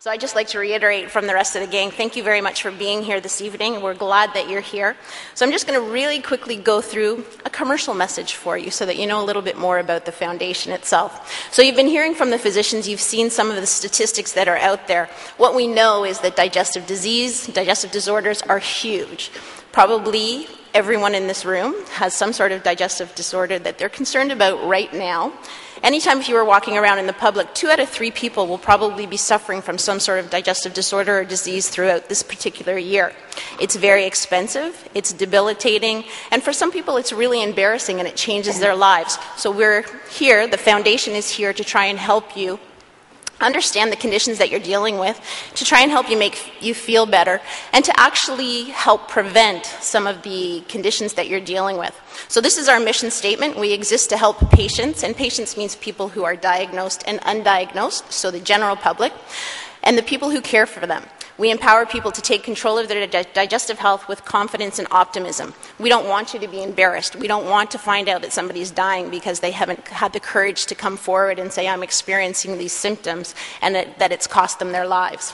So I'd just like to reiterate from the rest of the gang, thank you very much for being here this evening. We're glad that you're here. So I'm just going to really quickly go through a commercial message for you so that you know a little bit more about the foundation itself. So you've been hearing from the physicians, you've seen some of the statistics that are out there. What we know is that digestive disease, digestive disorders are huge. Probably everyone in this room has some sort of digestive disorder that they're concerned about right now. Anytime if you were walking around in the public, two out of three people will probably be suffering from some sort of digestive disorder or disease throughout this particular year. It's very expensive, it's debilitating, and for some people it's really embarrassing and it changes their lives. So we're here, the foundation is here to try and help you understand the conditions that you're dealing with to try and help you make you feel better and to actually help prevent some of the conditions that you're dealing with. So this is our mission statement. We exist to help patients and patients means people who are diagnosed and undiagnosed so the general public and the people who care for them we empower people to take control of their digestive health with confidence and optimism. We don't want you to be embarrassed. We don't want to find out that somebody's dying because they haven't had the courage to come forward and say, I'm experiencing these symptoms, and that, that it's cost them their lives.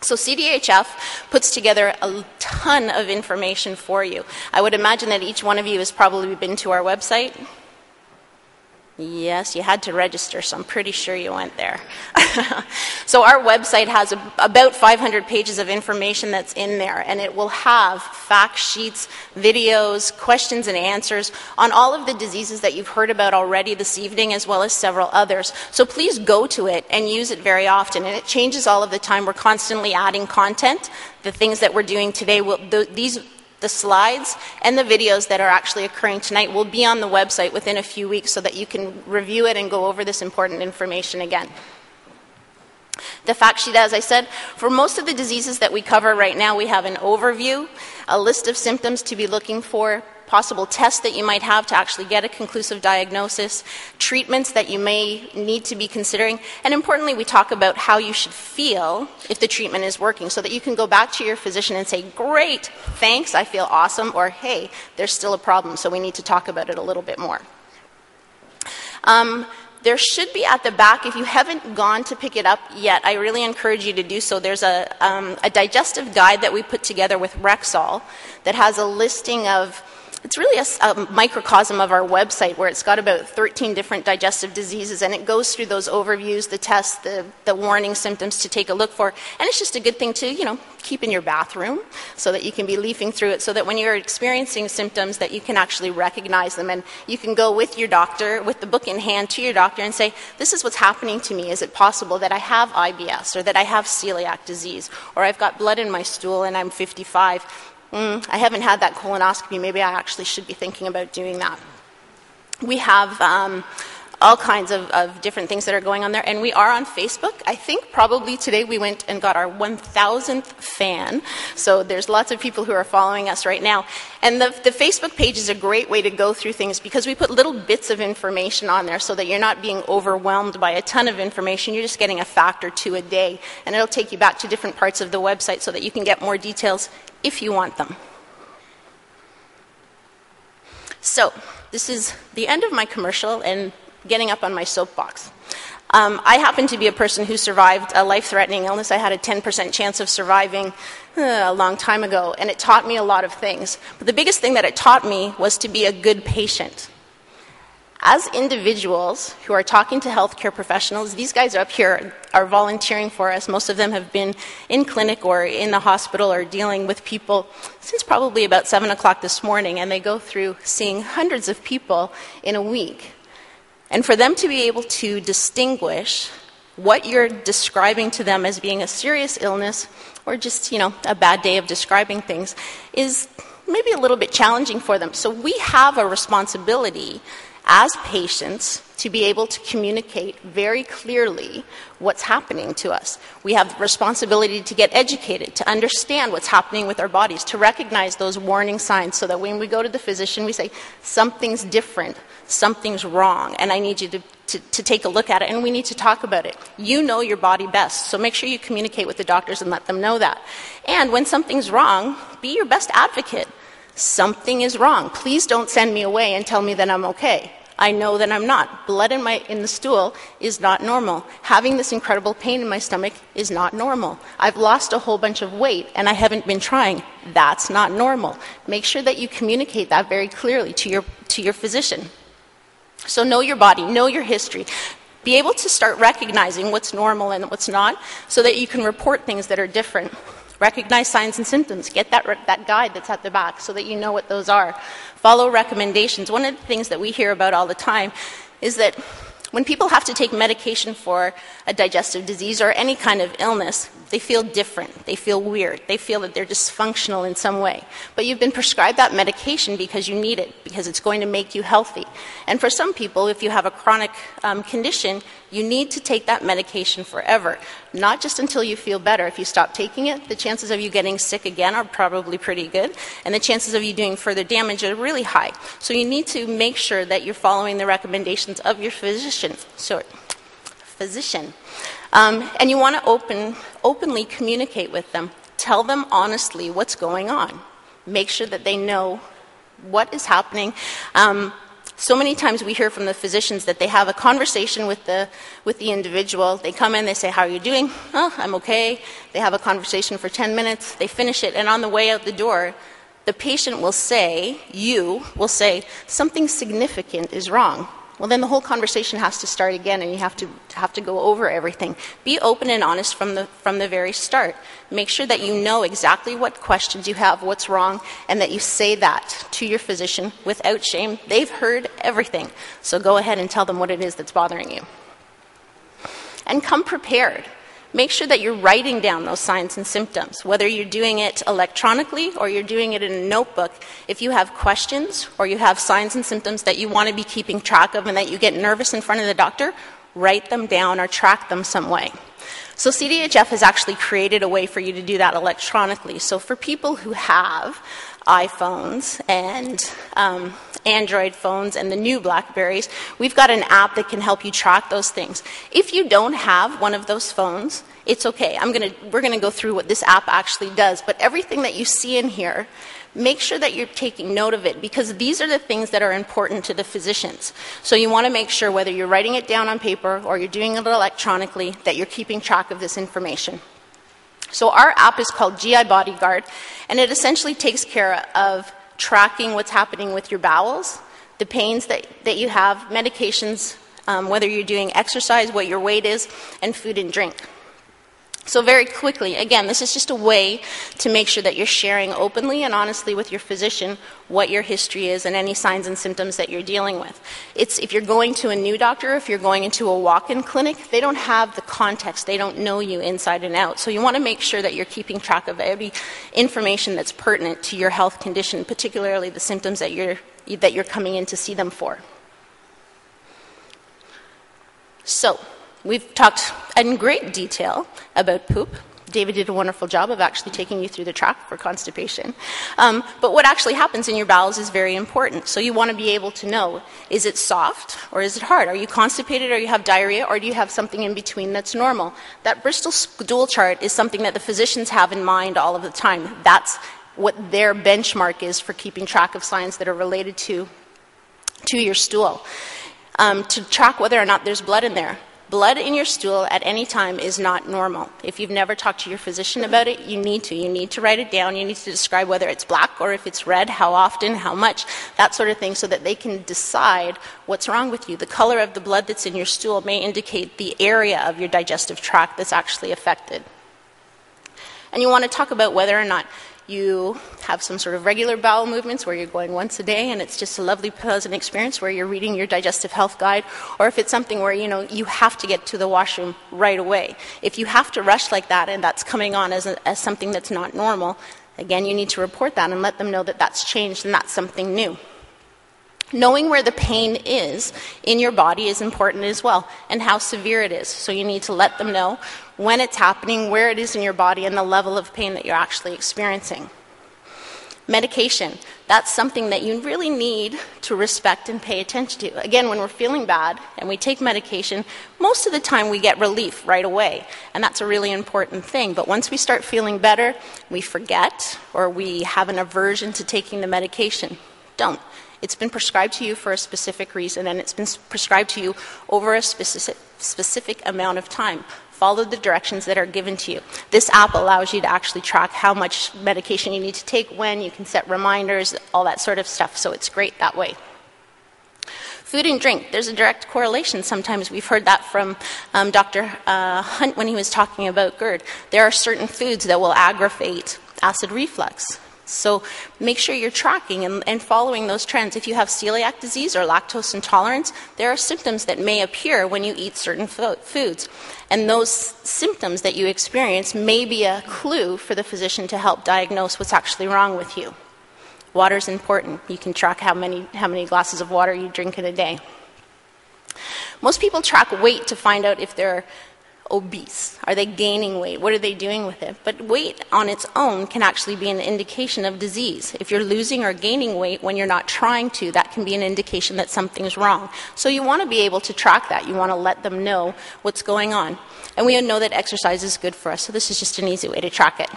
So CDHF puts together a ton of information for you. I would imagine that each one of you has probably been to our website. Yes, you had to register, so I'm pretty sure you went there. so, our website has a, about 500 pages of information that's in there, and it will have fact sheets, videos, questions and answers on all of the diseases that you've heard about already this evening, as well as several others. So, please go to it and use it very often, and it changes all of the time. We're constantly adding content. The things that we're doing today, will, the, these the slides and the videos that are actually occurring tonight will be on the website within a few weeks so that you can review it and go over this important information again. The fact sheet, as I said, for most of the diseases that we cover right now, we have an overview, a list of symptoms to be looking for, possible tests that you might have to actually get a conclusive diagnosis, treatments that you may need to be considering, and importantly, we talk about how you should feel if the treatment is working so that you can go back to your physician and say, Great, thanks, I feel awesome, or Hey, there's still a problem, so we need to talk about it a little bit more. Um, there should be at the back, if you haven't gone to pick it up yet, I really encourage you to do so. There's a, um, a digestive guide that we put together with Rexall that has a listing of it's really a, a, microcosm of our website where it's got about 13 different digestive diseases and it goes through those overviews, the tests, the, the warning symptoms to take a look for. And it's just a good thing to, you know, keep in your bathroom so that you can be leafing through it so that when you're experiencing symptoms that you can actually recognize them and you can go with your doctor, with the book in hand to your doctor and say, this is what's happening to me. Is it possible that I have IBS or that I have celiac disease or I've got blood in my stool and I'm 55? Mm, I haven't had that colonoscopy. Maybe I actually should be thinking about doing that. We have um, all kinds of, of, different things that are going on there. And we are on Facebook. I think probably today we went and got our 1000th fan. So there's lots of people who are following us right now. And the, the Facebook page is a great way to go through things because we put little bits of information on there so that you're not being overwhelmed by a ton of information. You're just getting a fact or two a day. And it'll take you back to different parts of the website so that you can get more details if you want them. So, this is the end of my commercial and getting up on my soapbox. Um, I happen to be a person who survived a life threatening illness. I had a 10% chance of surviving uh, a long time ago, and it taught me a lot of things. But the biggest thing that it taught me was to be a good patient as individuals who are talking to healthcare professionals, these guys up here are volunteering for us. Most of them have been in clinic or in the hospital or dealing with people since probably about 7 o'clock this morning, and they go through seeing hundreds of people in a week. And for them to be able to distinguish what you're describing to them as being a serious illness or just, you know, a bad day of describing things is maybe a little bit challenging for them. So we have a responsibility as patients to be able to communicate very clearly what's happening to us. We have the responsibility to get educated, to understand what's happening with our bodies, to recognize those warning signs so that when we go to the physician, we say, something's different, something's wrong, and I need you to, to, to take a look at it, and we need to talk about it. You know your body best, so make sure you communicate with the doctors and let them know that. And when something's wrong, be your best advocate something is wrong. Please don't send me away and tell me that I'm okay. I know that I'm not. Blood in, my, in the stool is not normal. Having this incredible pain in my stomach is not normal. I've lost a whole bunch of weight and I haven't been trying. That's not normal. Make sure that you communicate that very clearly to your, to your physician. So know your body, know your history. Be able to start recognizing what's normal and what's not so that you can report things that are different. Recognize signs and symptoms. Get that, that guide that's at the back so that you know what those are. Follow recommendations. One of the things that we hear about all the time is that when people have to take medication for a digestive disease or any kind of illness, they feel different. They feel weird. They feel that they're dysfunctional in some way. But you've been prescribed that medication because you need it, because it's going to make you healthy. And for some people, if you have a chronic um, condition, you need to take that medication forever, not just until you feel better. If you stop taking it, the chances of you getting sick again are probably pretty good, and the chances of you doing further damage are really high. So you need to make sure that you're following the recommendations of your physician. So, physician. Um, and you want to open, openly communicate with them. Tell them honestly what's going on. Make sure that they know what is happening. Um, so many times we hear from the physicians that they have a conversation with the, with the individual. They come in, they say, How are you doing? Oh, I'm okay. They have a conversation for 10 minutes, they finish it, and on the way out the door, the patient will say, You will say, Something significant is wrong well, then the whole conversation has to start again and you have to, have to go over everything. Be open and honest from the, from the very start. Make sure that you know exactly what questions you have, what's wrong, and that you say that to your physician without shame. They've heard everything. So go ahead and tell them what it is that's bothering you. And come prepared make sure that you're writing down those signs and symptoms, whether you're doing it electronically or you're doing it in a notebook. If you have questions or you have signs and symptoms that you want to be keeping track of and that you get nervous in front of the doctor, write them down or track them some way. So CDHF has actually created a way for you to do that electronically. So for people who have iPhones and um, Android phones and the new Blackberries, we've got an app that can help you track those things. If you don't have one of those phones, it's okay. I'm gonna, we're going to go through what this app actually does. But everything that you see in here, make sure that you're taking note of it because these are the things that are important to the physicians. So you want to make sure whether you're writing it down on paper or you're doing it electronically that you're keeping track of this information. So our app is called GI Bodyguard, and it essentially takes care of tracking what's happening with your bowels, the pains that, that you have, medications, um, whether you're doing exercise, what your weight is, and food and drink. So, very quickly, again, this is just a way to make sure that you're sharing openly and honestly with your physician what your history is and any signs and symptoms that you're dealing with. It's if you're going to a new doctor, if you're going into a walk in clinic, they don't have the context, they don't know you inside and out. So, you want to make sure that you're keeping track of every information that's pertinent to your health condition, particularly the symptoms that you're, that you're coming in to see them for. So, We've talked in great detail about poop. David did a wonderful job of actually taking you through the track for constipation. Um, but what actually happens in your bowels is very important. So you want to be able to know is it soft or is it hard? Are you constipated or you have diarrhea or do you have something in between that's normal? That Bristol stool chart is something that the physicians have in mind all of the time. That's what their benchmark is for keeping track of signs that are related to, to your stool. Um, to track whether or not there's blood in there. Blood in your stool at any time is not normal. If you've never talked to your physician about it, you need to. You need to write it down. You need to describe whether it's black or if it's red, how often, how much, that sort of thing, so that they can decide what's wrong with you. The color of the blood that's in your stool may indicate the area of your digestive tract that's actually affected. And you want to talk about whether or not you have some sort of regular bowel movements where you're going once a day and it's just a lovely pleasant experience where you're reading your digestive health guide or if it's something where you know you have to get to the washroom right away if you have to rush like that and that's coming on as, a, as something that's not normal again you need to report that and let them know that that's changed and that's something new Knowing where the pain is in your body is important as well, and how severe it is. So you need to let them know when it's happening, where it is in your body, and the level of pain that you're actually experiencing. Medication, that's something that you really need to respect and pay attention to. Again, when we're feeling bad and we take medication, most of the time we get relief right away, and that's a really important thing. But once we start feeling better, we forget or we have an aversion to taking the medication. Don't. It's been prescribed to you for a specific reason, and it's been prescribed to you over a specific, specific amount of time. Follow the directions that are given to you. This app allows you to actually track how much medication you need to take, when, you can set reminders, all that sort of stuff, so it's great that way. Food and drink, there's a direct correlation. Sometimes we've heard that from um, Dr. Uh, Hunt when he was talking about GERD. There are certain foods that will aggravate acid reflux. So make sure you're tracking and, and, following those trends. If you have celiac disease or lactose intolerance, there are symptoms that may appear when you eat certain fo- foods. And those symptoms that you experience may be a clue for the physician to help diagnose what's actually wrong with you. Water is important. You can track how many, how many glasses of water you drink in a day. Most people track weight to find out if they're obese. Are they gaining weight? What are they doing with it? But weight on its own can actually be an indication of disease. If you're losing or gaining weight when you're not trying to, that can be an indication that something's wrong. So you want to be able to track that. You want to let them know what's going on. And we know that exercise is good for us, so this is just an easy way to track it.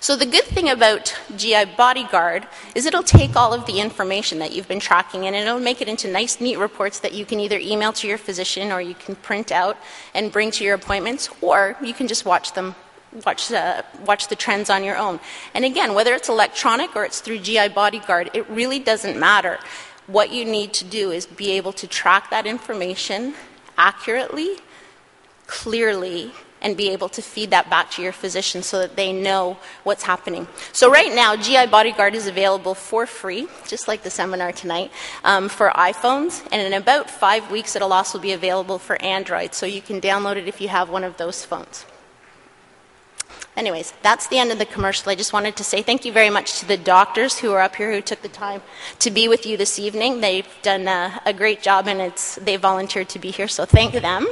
So the good thing about GI Bodyguard is it'll take all of the information that you've been tracking and it'll make it into nice, neat reports that you can either email to your physician or you can print out and bring to your appointments, or you can just watch them. Watch, uh, watch the trends on your own. And again, whether it's electronic or it's through GI Bodyguard, it really doesn't matter. What you need to do is be able to track that information accurately, clearly, and be able to feed that back to your physician so that they know what's happening. So, right now, GI Bodyguard is available for free, just like the seminar tonight, um, for iPhones, and in about five weeks, it'll also be available for Android, so you can download it if you have one of those phones. Anyways, that's the end of the commercial. I just wanted to say thank you very much to the doctors who are up here who took the time to be with you this evening. They've done a, a great job and it's, they volunteered to be here, so thank them.